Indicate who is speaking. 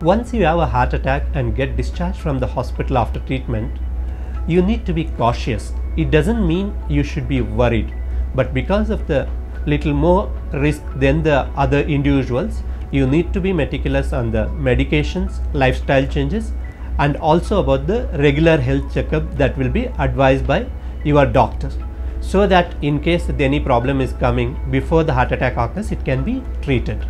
Speaker 1: once you have a heart attack and get discharged from the hospital after treatment, you need to be cautious. It doesn't mean you should be worried, but because of the little more risk than the other individuals, you need to be meticulous on the medications, lifestyle changes, and also about the regular health checkup that will be advised by your doctor so that in case any problem is coming before the heart attack occurs it can be treated